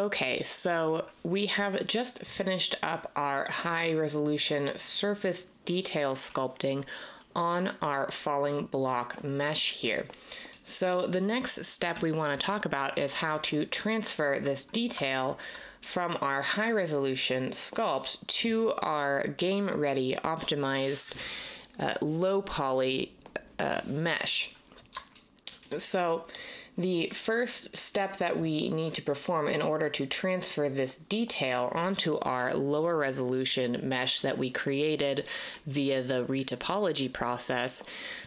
Okay, so we have just finished up our high resolution surface detail sculpting on our falling block mesh here. So the next step we want to talk about is how to transfer this detail from our high resolution sculpt to our game ready optimized uh, low poly uh, mesh. So the first step that we need to perform in order to transfer this detail onto our lower resolution mesh that we created via the retopology process,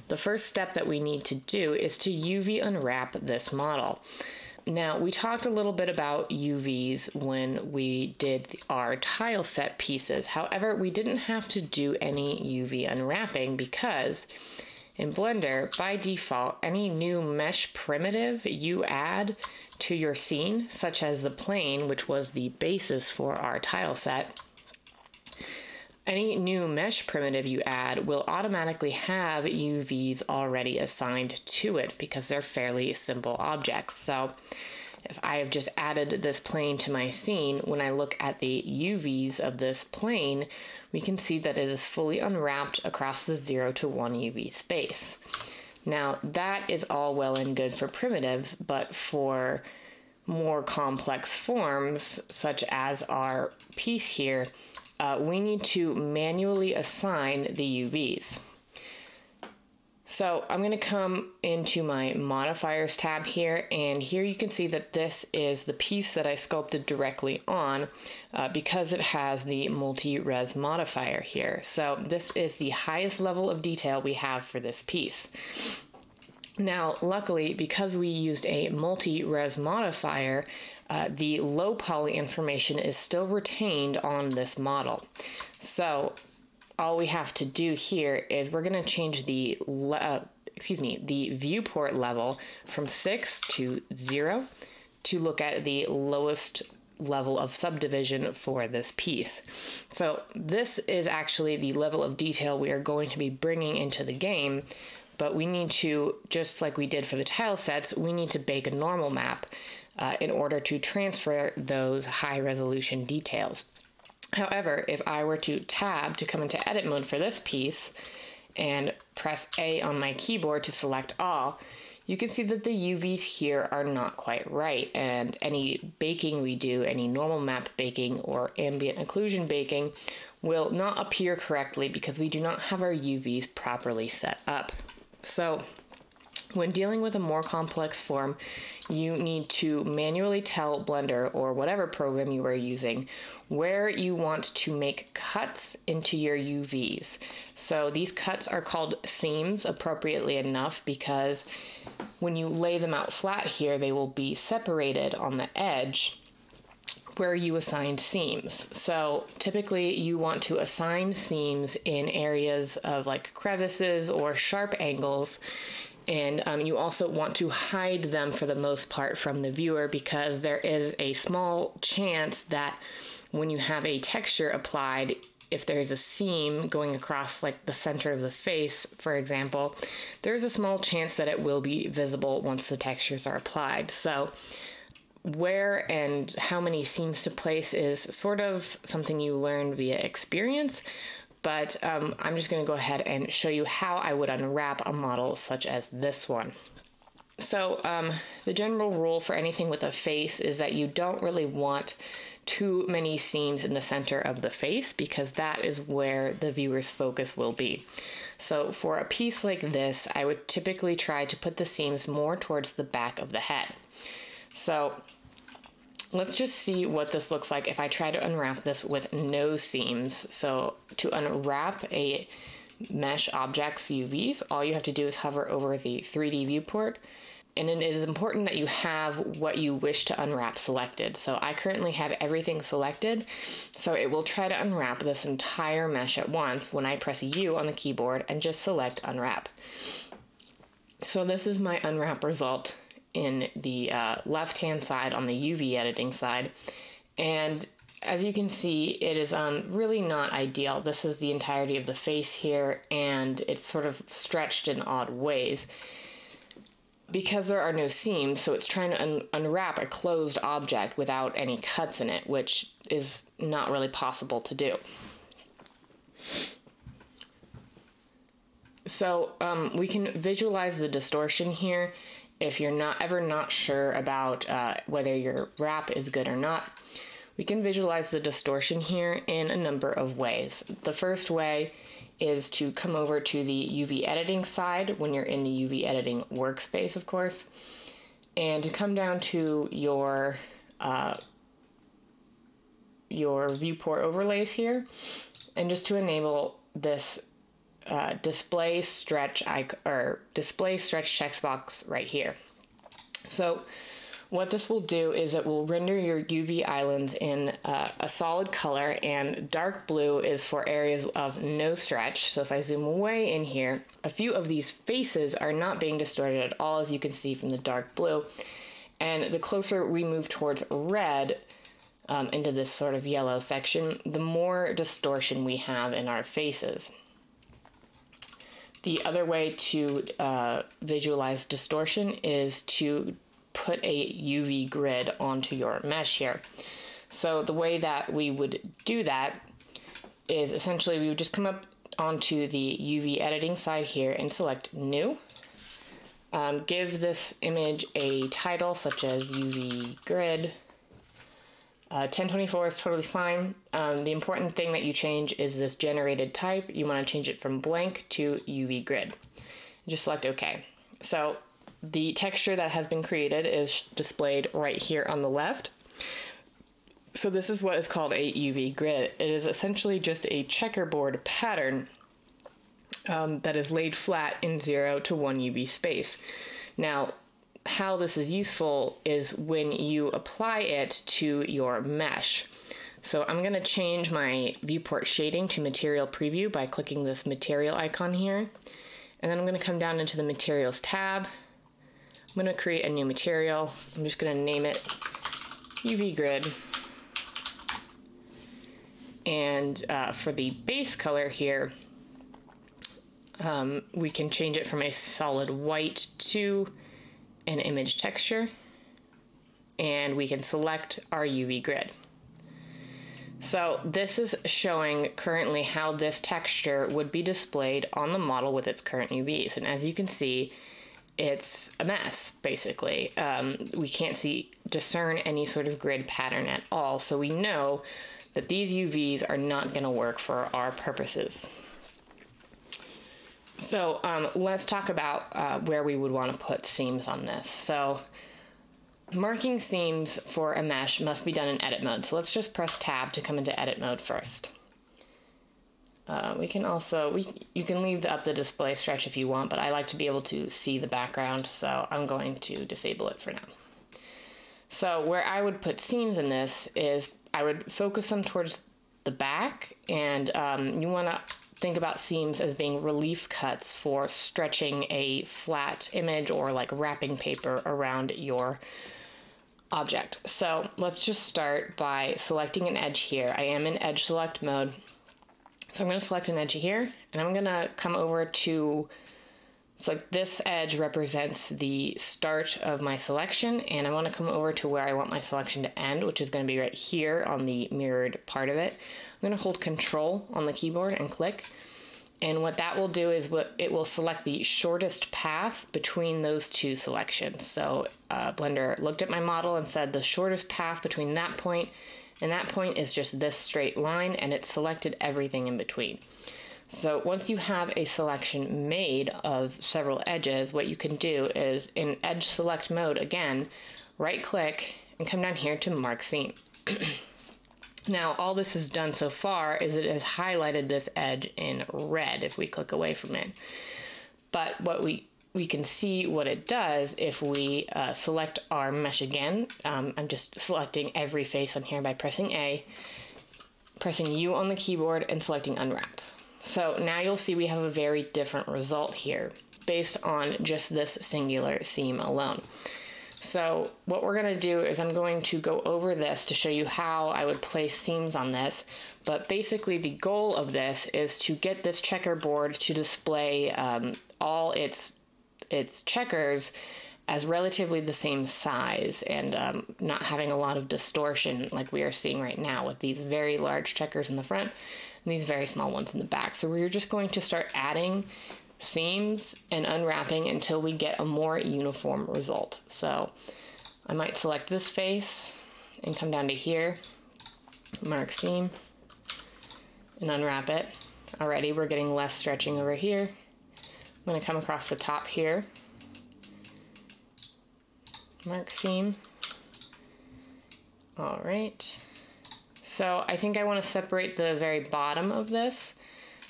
the first step that we need to do is to UV unwrap this model. Now, we talked a little bit about UVs when we did our tile set pieces. However, we didn't have to do any UV unwrapping because in Blender, by default, any new mesh primitive you add to your scene, such as the plane, which was the basis for our tile set, any new mesh primitive you add will automatically have UVs already assigned to it because they're fairly simple objects. So if I have just added this plane to my scene, when I look at the UVs of this plane, we can see that it is fully unwrapped across the 0 to 1 UV space. Now, that is all well and good for primitives, but for more complex forms, such as our piece here, uh, we need to manually assign the UVs. So I'm going to come into my modifiers tab here and here you can see that this is the piece that I sculpted directly on uh, because it has the multi-res modifier here. So this is the highest level of detail we have for this piece. Now, luckily, because we used a multi-res modifier, uh, the low poly information is still retained on this model. So all we have to do here is we're going to change the, uh, excuse me, the viewport level from 6 to 0 to look at the lowest level of subdivision for this piece. So this is actually the level of detail we are going to be bringing into the game, but we need to, just like we did for the tile sets, we need to bake a normal map uh, in order to transfer those high resolution details. However, if I were to tab to come into edit mode for this piece and press A on my keyboard to select all, you can see that the UVs here are not quite right and any baking we do, any normal map baking or ambient occlusion baking will not appear correctly because we do not have our UVs properly set up. So when dealing with a more complex form, you need to manually tell Blender or whatever program you are using where you want to make cuts into your UVs. So these cuts are called seams appropriately enough because when you lay them out flat here, they will be separated on the edge where you assign seams. So typically you want to assign seams in areas of like crevices or sharp angles and um, you also want to hide them for the most part from the viewer because there is a small chance that when you have a texture applied, if there's a seam going across like the center of the face, for example, there's a small chance that it will be visible once the textures are applied. So where and how many seams to place is sort of something you learn via experience, but um, I'm just going to go ahead and show you how I would unwrap a model such as this one. So um, the general rule for anything with a face is that you don't really want too many seams in the center of the face because that is where the viewer's focus will be. So for a piece like this, I would typically try to put the seams more towards the back of the head. So Let's just see what this looks like if I try to unwrap this with no seams. So to unwrap a mesh object's UVs, all you have to do is hover over the 3D viewport. And it is important that you have what you wish to unwrap selected. So I currently have everything selected, so it will try to unwrap this entire mesh at once when I press U on the keyboard and just select unwrap. So this is my unwrap result in the uh, left hand side on the UV editing side. And as you can see, it is um, really not ideal. This is the entirety of the face here, and it's sort of stretched in odd ways. because there are no seams, so it's trying to un- unwrap a closed object without any cuts in it, which is not really possible to do. So um, we can visualize the distortion here if you're not ever not sure about uh, whether your wrap is good or not. We can visualize the distortion here in a number of ways. The first way is to come over to the UV editing side when you're in the UV editing workspace, of course, and to come down to your uh, your viewport overlays here, and just to enable this uh, display stretch or display stretch text box right here. So what this will do is it will render your UV islands in uh, a solid color and dark blue is for areas of no stretch. So if I zoom way in here, a few of these faces are not being distorted at all as you can see from the dark blue. And the closer we move towards red, um, into this sort of yellow section, the more distortion we have in our faces. The other way to uh, visualize distortion is to put a UV grid onto your mesh here. So the way that we would do that is essentially we would just come up onto the UV editing side here and select new. Um, give this image a title such as UV grid uh, 1024 is totally fine. Um, the important thing that you change is this generated type. You want to change it from blank to UV grid. Just select OK. So the texture that has been created is displayed right here on the left. So this is what is called a UV grid. It is essentially just a checkerboard pattern um, that is laid flat in 0 to 1 UV space. Now, how this is useful is when you apply it to your mesh. So I'm going to change my viewport shading to material preview by clicking this material icon here. And then I'm going to come down into the materials tab. I'm going to create a new material. I'm just going to name it UV grid. And uh, for the base color here, um, we can change it from a solid white to an image texture and we can select our UV grid. So this is showing currently how this texture would be displayed on the model with its current UVs. And as you can see, it's a mess, basically. Um, we can't see, discern any sort of grid pattern at all. So we know that these UVs are not gonna work for our purposes. So um, let's talk about uh, where we would want to put seams on this. So marking seams for a mesh must be done in edit mode. So let's just press tab to come into edit mode first. Uh, we can also, we, you can leave up the display stretch if you want, but I like to be able to see the background, so I'm going to disable it for now. So where I would put seams in this is I would focus them towards the back, and um, you want to think about seams as being relief cuts for stretching a flat image or like wrapping paper around your object. So let's just start by selecting an edge here. I am in edge select mode. So I'm going to select an edge here and I'm going to come over to, so like this edge represents the start of my selection and I want to come over to where I want my selection to end, which is going to be right here on the mirrored part of it. I'm going to hold control on the keyboard and click. And what that will do is what it will select the shortest path between those two selections. So uh, Blender looked at my model and said the shortest path between that point and that point is just this straight line and it selected everything in between. So once you have a selection made of several edges, what you can do is in edge select mode again, right click and come down here to mark seam. Now, all this has done so far is it has highlighted this edge in red if we click away from it. But what we we can see what it does if we uh, select our mesh again. Um, I'm just selecting every face on here by pressing A, pressing U on the keyboard, and selecting Unwrap. So now you'll see we have a very different result here based on just this singular seam alone. So what we're going to do is I'm going to go over this to show you how I would place seams on this. But basically the goal of this is to get this checkerboard to display um, all its, its checkers as relatively the same size and um, not having a lot of distortion like we are seeing right now with these very large checkers in the front and these very small ones in the back. So we're just going to start adding seams and unwrapping until we get a more uniform result. So I might select this face and come down to here, mark seam, and unwrap it. Already we're getting less stretching over here. I'm going to come across the top here, mark seam. All right. So I think I want to separate the very bottom of this.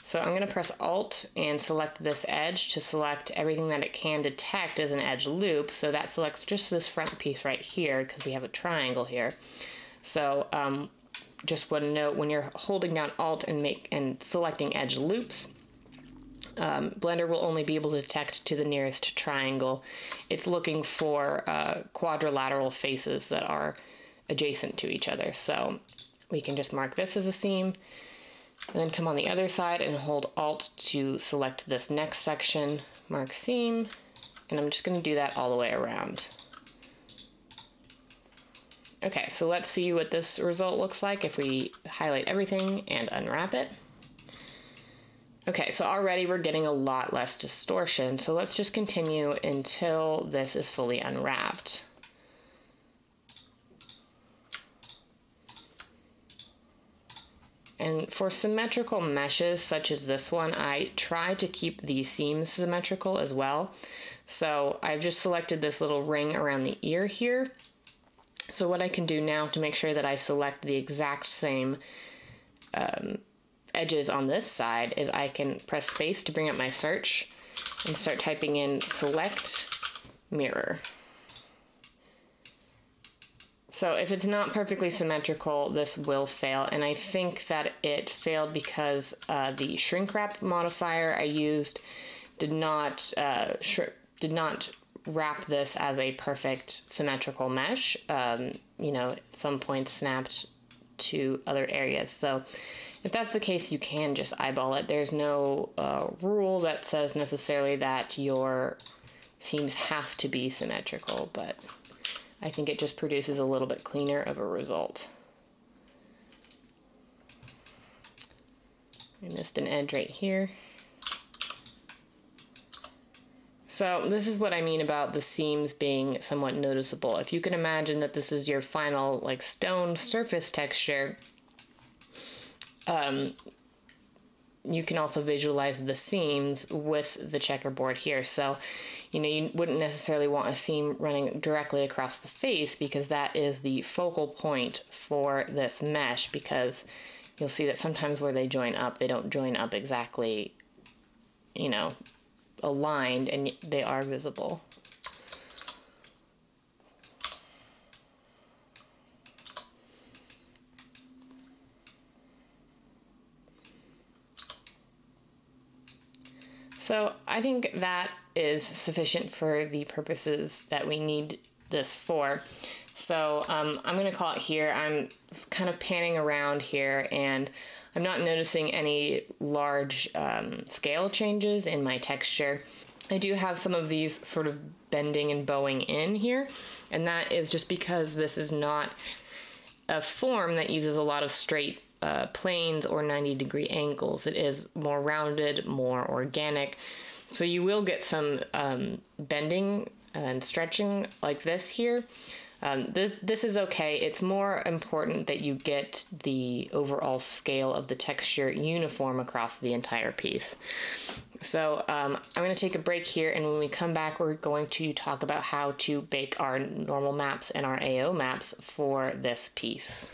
So I'm going to press Alt and select this edge to select everything that it can detect as an edge loop. So that selects just this front piece right here because we have a triangle here. So um, just one note, when you're holding down Alt and make and selecting edge loops, um, Blender will only be able to detect to the nearest triangle. It's looking for uh, quadrilateral faces that are adjacent to each other. So we can just mark this as a seam and then come on the other side and hold Alt to select this next section, mark seam, and I'm just going to do that all the way around. Okay, so let's see what this result looks like if we highlight everything and unwrap it. Okay, so already we're getting a lot less distortion, so let's just continue until this is fully unwrapped. And for symmetrical meshes such as this one, I try to keep the seams symmetrical as well. So I've just selected this little ring around the ear here. So what I can do now to make sure that I select the exact same um, edges on this side is I can press space to bring up my search and start typing in select mirror. So if it's not perfectly symmetrical, this will fail. And I think that it failed because uh, the shrink wrap modifier I used did not uh, did not wrap this as a perfect symmetrical mesh. Um, you know, at some points snapped to other areas. So if that's the case, you can just eyeball it. There's no uh, rule that says necessarily that your seams have to be symmetrical, but I think it just produces a little bit cleaner of a result. I missed an edge right here. So this is what I mean about the seams being somewhat noticeable. If you can imagine that this is your final like stone surface texture, um, you can also visualize the seams with the checkerboard here. So you know, you wouldn't necessarily want a seam running directly across the face because that is the focal point for this mesh because you'll see that sometimes where they join up, they don't join up exactly, you know, aligned and they are visible. So I think that is sufficient for the purposes that we need this for. So um, I'm going to call it here. I'm kind of panning around here and I'm not noticing any large um, scale changes in my texture. I do have some of these sort of bending and bowing in here, and that is just because this is not a form that uses a lot of straight uh, planes or 90 degree angles. It is more rounded, more organic. So you will get some um, bending and stretching like this here. Um, this, this is okay. It's more important that you get the overall scale of the texture uniform across the entire piece. So um, I'm going to take a break here, and when we come back, we're going to talk about how to bake our normal maps and our AO maps for this piece.